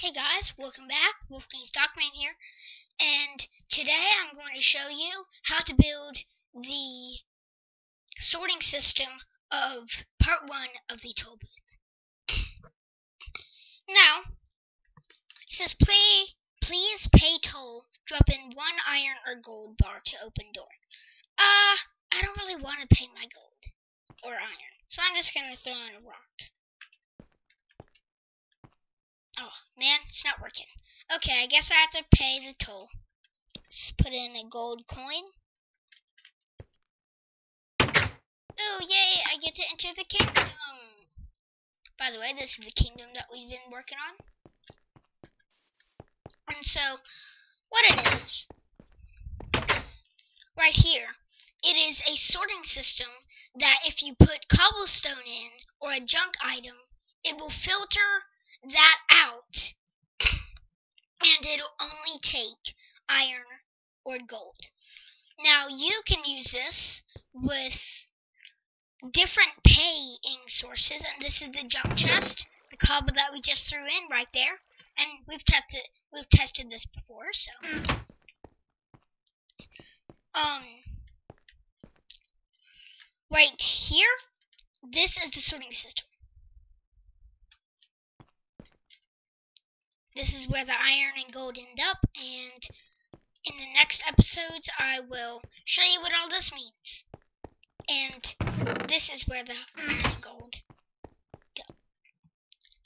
Hey guys, welcome back. Wolfgang Stockman here, and today I'm going to show you how to build the sorting system of part one of the toll booth. now, it says please, please pay toll, drop in one iron or gold bar to open door. Uh, I don't really want to pay my gold or iron, so I'm just going to throw in a rock. Oh, man, it's not working. Okay, I guess I have to pay the toll. Let's put in a gold coin. Oh, yay, I get to enter the kingdom. By the way, this is the kingdom that we've been working on. And so, what it is, right here, it is a sorting system that if you put cobblestone in or a junk item, it will filter that out and it'll only take iron or gold. Now you can use this with different paying sources and this is the junk chest, the cobble that we just threw in right there. And we've tested we've tested this before, so um right here, this is the sorting system. This is where the iron and gold end up, and in the next episodes, I will show you what all this means. And this is where the iron and gold go.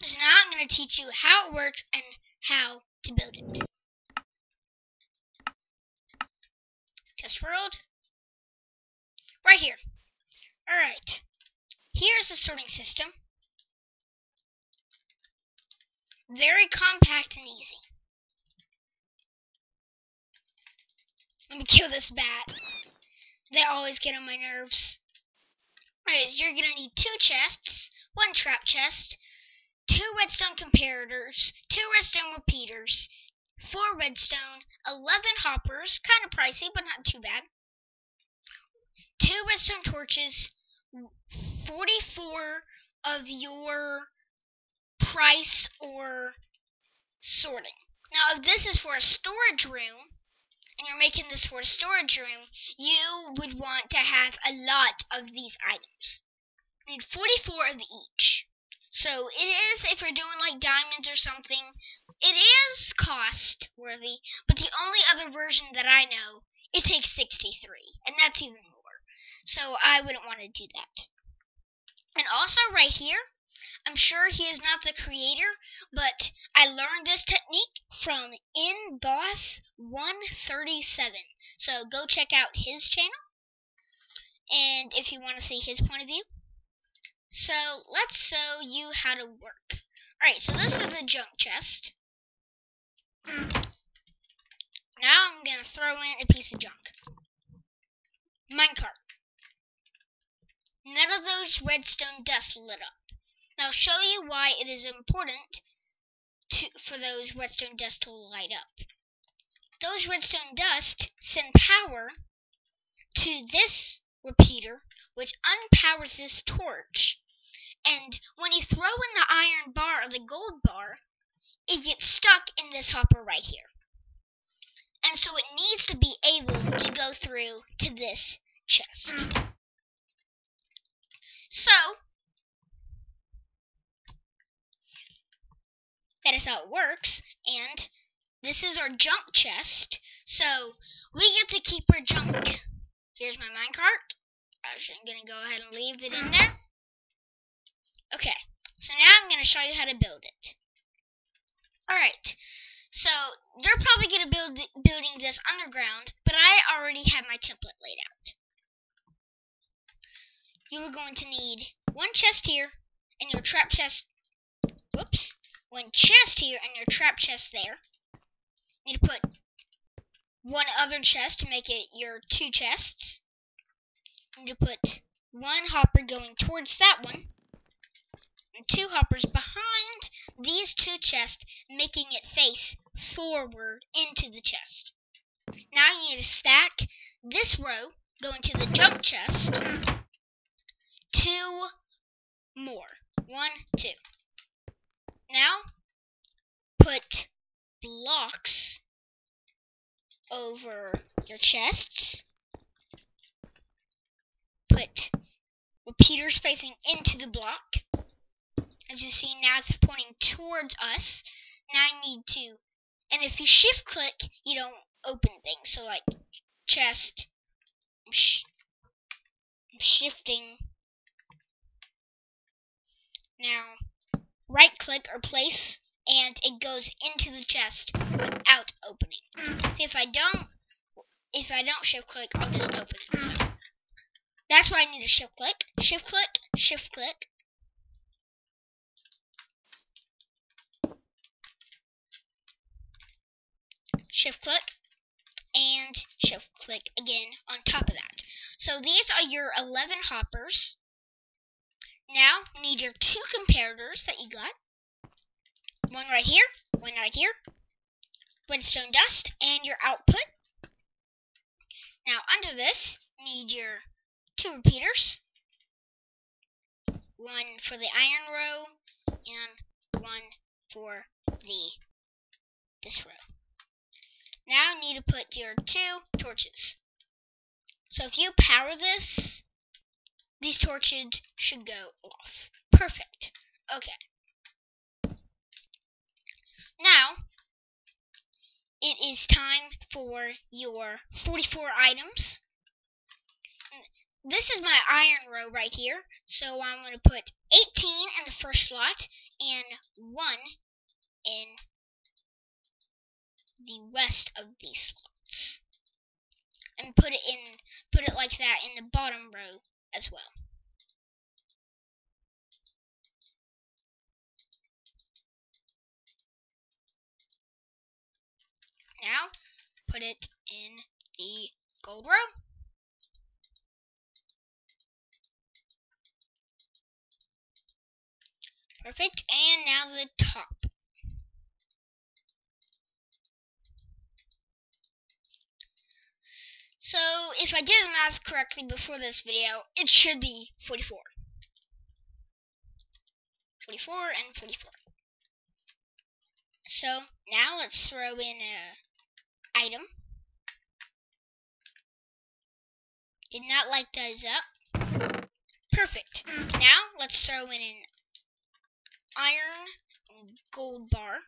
So now I'm going to teach you how it works and how to build it. Test world. Right here. Alright. Here's the sorting system. Very compact and easy. Let me kill this bat. They always get on my nerves. Alright, you're gonna need two chests, one trap chest, two redstone comparators, two redstone repeaters, four redstone, 11 hoppers, kind of pricey, but not too bad, two redstone torches, 44 of your price or sorting. Now, if this is for a storage room, and you're making this for a storage room, you would want to have a lot of these items. You need 44 of each. So it is, if you're doing like diamonds or something, it is cost worthy, but the only other version that I know, it takes 63, and that's even more. So I wouldn't want to do that. And also right here, I'm sure he is not the creator, but I learned this technique from InBoss137. So go check out his channel, and if you want to see his point of view. So let's show you how to work. Alright, so this is the junk chest. Now I'm going to throw in a piece of junk. Minecart. None of those redstone dust lit up. Now I'll show you why it is important to, for those redstone dust to light up. Those redstone dust send power to this repeater, which unpowers this torch. And when you throw in the iron bar or the gold bar, it gets stuck in this hopper right here. And so it needs to be able to go through to this chest. So, That is how it works. And this is our junk chest. So we get to keep our junk. Here's my minecart. Actually, I'm going to go ahead and leave it in there. Okay, so now I'm going to show you how to build it. Alright, so you're probably going to build building this underground, but I already have my template laid out. You are going to need one chest here, and your trap chest, whoops, one chest here and your trap chest there. You need to put one other chest to make it your two chests. You need to put one hopper going towards that one. And two hoppers behind these two chests, making it face forward into the chest. Now you need to stack this row going to the junk chest. Two more. One, two. Now, put blocks over your chests. Put repeaters facing into the block. As you see now it's pointing towards us. Now I need to, and if you shift click, you don't open things. So like chest, sh shifting. Now right click or place and it goes into the chest without opening. See if I don't if I don't shift click, I'll just open it. So that's why I need to shift click. Shift click, shift click. Shift click and shift click again on top of that. So these are your 11 hoppers. Now, need your two comparators that you got. One right here, one right here. Redstone dust, and your output. Now, under this, need your two repeaters. One for the iron row, and one for the this row. Now need to put your two torches. So if you power this, these torches should go off. Perfect. Okay. Now, it is time for your 44 items. This is my iron row right here, so I'm going to put 18 in the first slot and 1 in the rest of these slots. And put it in put it like that in the bottom row as well. Now, put it in the gold row. Perfect, and now the top. So, if I did the math correctly before this video, it should be 44. 44 and 44. So, now let's throw in a item. Did not light those up. Perfect. Now, let's throw in an iron gold bar.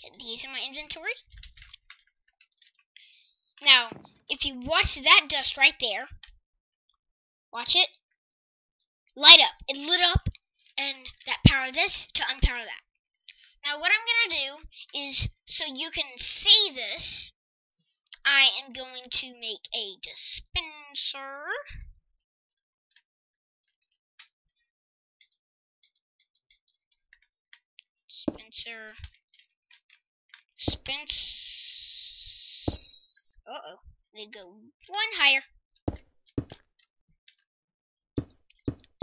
Get these in my inventory. Now, if you watch that dust right there, watch it, light up. It lit up, and that power this to unpower that. Now, what I'm going to do is, so you can see this, I am going to make a dispenser. Dispenser. Dispense. They go one higher.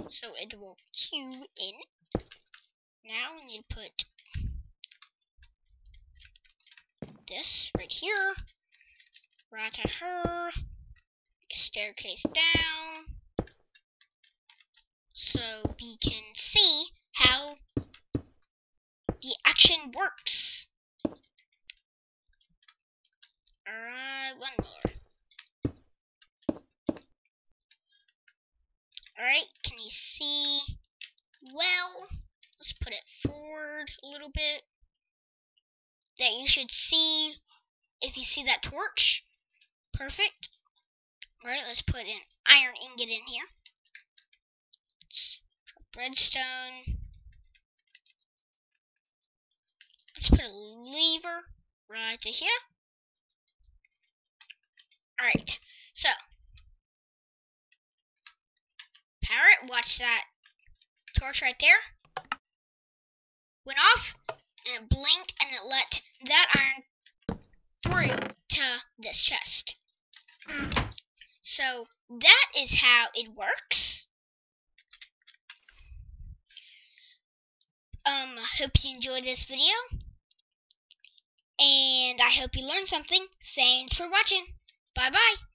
So it will queue in. Now we need to put this right here. Right to her. staircase down. So we can see how the action works. Alright, one more. Alright, can you see? Well, let's put it forward a little bit. That you should see, if you see that torch. Perfect. Alright, let's put an iron ingot in here. Redstone. Let's put a lever right to here. Alright, so. Parrot, watch that torch right there. Went off, and it blinked, and it let that iron through to this chest. So, that is how it works. Um, I hope you enjoyed this video. And I hope you learned something. Thanks for watching. Bye bye.